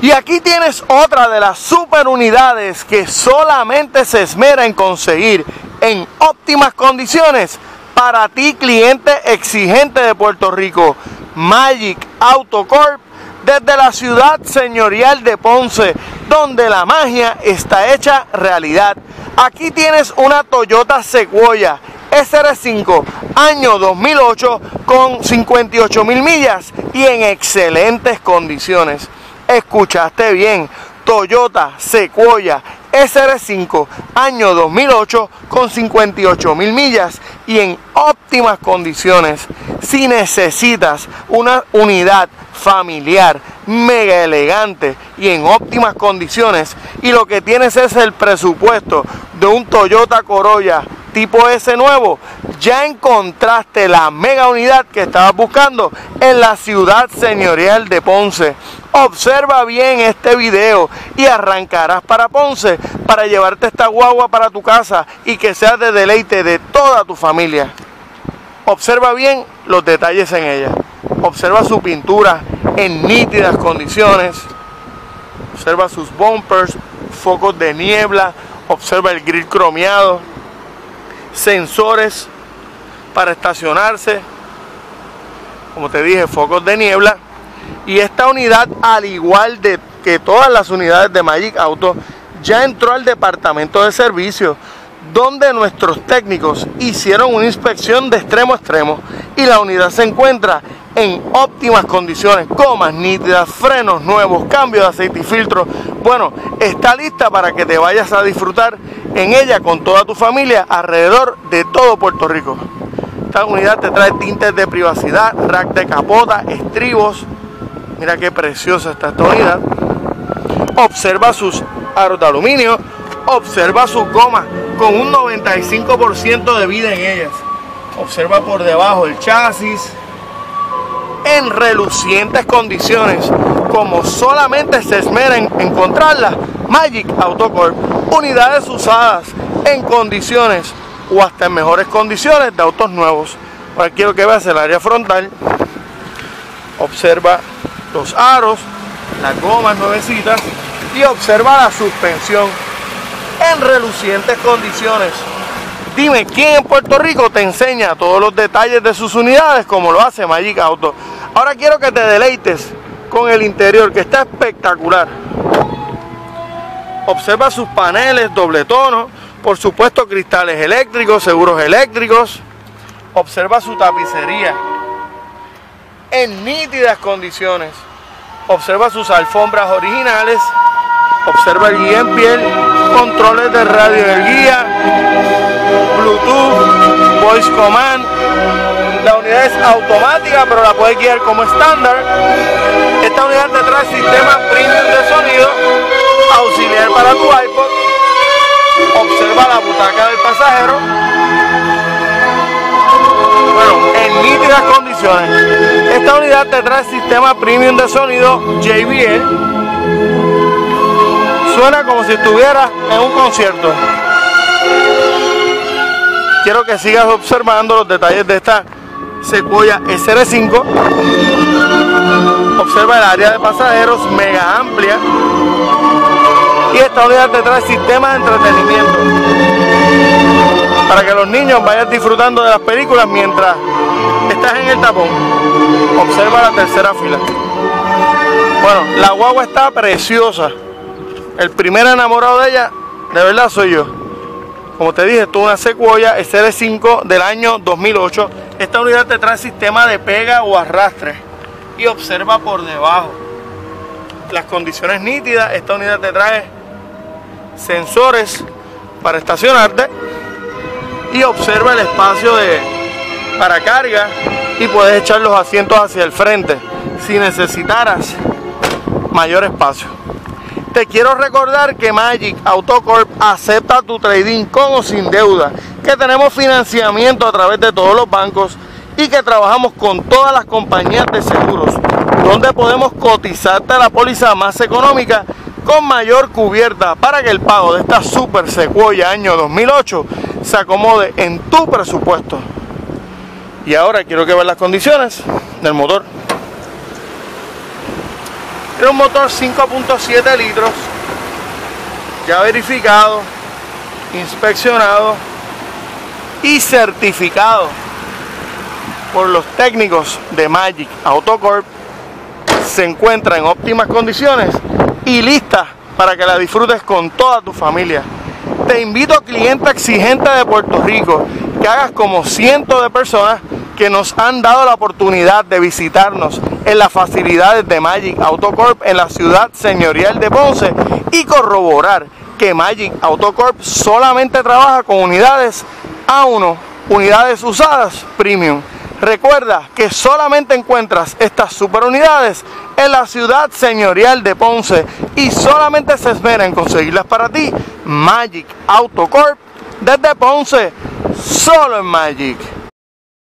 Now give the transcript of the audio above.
Y aquí tienes otra de las super unidades que solamente se esmera en conseguir en óptimas condiciones para ti cliente exigente de Puerto Rico. Magic Auto Corp desde la ciudad señorial de Ponce, donde la magia está hecha realidad. Aquí tienes una Toyota Sequoia SR5 año 2008 con 58 mil millas y en excelentes condiciones. Escuchaste bien, Toyota Sequoia SR5 año 2008 con 58 mil millas y en óptimas condiciones. Si necesitas una unidad familiar, mega elegante y en óptimas condiciones y lo que tienes es el presupuesto de un Toyota Corolla tipo S nuevo, ya encontraste la mega unidad que estabas buscando en la ciudad señorial de Ponce. Observa bien este video y arrancarás para Ponce para llevarte esta guagua para tu casa y que sea de deleite de toda tu familia. Observa bien los detalles en ella. Observa su pintura en nítidas condiciones. Observa sus bumpers, focos de niebla. Observa el grill cromeado sensores para estacionarse, como te dije, focos de niebla. Y esta unidad, al igual de que todas las unidades de Magic Auto, ya entró al departamento de servicio, donde nuestros técnicos hicieron una inspección de extremo a extremo y la unidad se encuentra en óptimas condiciones, comas nítidas, frenos nuevos, cambio de aceite y filtro. Bueno, está lista para que te vayas a disfrutar en ella con toda tu familia alrededor de todo Puerto Rico. Unidad te trae tintes de privacidad, rack de capota, estribos. Mira qué preciosa está esta unidad. Observa sus aros de aluminio, observa sus gomas con un 95% de vida en ellas. Observa por debajo el chasis, en relucientes condiciones, como solamente se esmera en encontrarlas, Magic Autocorp, unidades usadas en condiciones o hasta en mejores condiciones de autos nuevos. Ahora que veas el área frontal, observa los aros, las gomas nuevecitas y observa la suspensión en relucientes condiciones. Dime, ¿quién en Puerto Rico te enseña todos los detalles de sus unidades como lo hace Magic Auto? Ahora quiero que te deleites con el interior que está espectacular. Observa sus paneles doble tono, por supuesto cristales eléctricos, seguros eléctricos. Observa su tapicería en nítidas condiciones. Observa sus alfombras originales. Observa el guía en piel, controles de radio del guía, Bluetooth, Voice Command, la unidad es automática, pero la puedes guiar como estándar. Esta unidad te trae sistema premium de sonido, auxiliar para tu iPod. Bueno, en nítidas condiciones. Esta unidad te trae sistema premium de sonido JBL. Suena como si estuviera en un concierto. Quiero que sigas observando los detalles de esta Sequoia SR5. Observa el área de pasajeros mega amplia. Y esta unidad te trae sistema de entretenimiento. Para que los niños vayan disfrutando de las películas mientras estás en el tapón. Observa la tercera fila. Bueno, la guagua está preciosa. El primer enamorado de ella, de verdad soy yo. Como te dije, esto es una Sequoia SR5 del año 2008 esta unidad te trae sistema de pega o arrastre y observa por debajo las condiciones nítidas. Esta unidad te trae sensores para estacionarte y observa el espacio de, para carga y puedes echar los asientos hacia el frente si necesitaras mayor espacio. Te quiero recordar que Magic Autocorp acepta tu trading con o sin deuda que tenemos financiamiento a través de todos los bancos y que trabajamos con todas las compañías de seguros, donde podemos cotizarte la póliza más económica con mayor cubierta para que el pago de esta Super Sequoia año 2008 se acomode en tu presupuesto. Y ahora quiero que vean las condiciones del motor. Tiene un motor 5.7 litros, ya verificado, inspeccionado y certificado por los técnicos de Magic Autocorp. Se encuentra en óptimas condiciones y lista para que la disfrutes con toda tu familia. Te invito, cliente exigente de Puerto Rico, que hagas como cientos de personas que nos han dado la oportunidad de visitarnos en las facilidades de Magic Autocorp en la ciudad señorial de Ponce y corroborar que Magic Autocorp solamente trabaja con unidades A1, unidades usadas premium. Recuerda que solamente encuentras estas super unidades en la ciudad señorial de Ponce y solamente se espera en conseguirlas para ti Magic Autocorp desde Ponce, solo en Magic.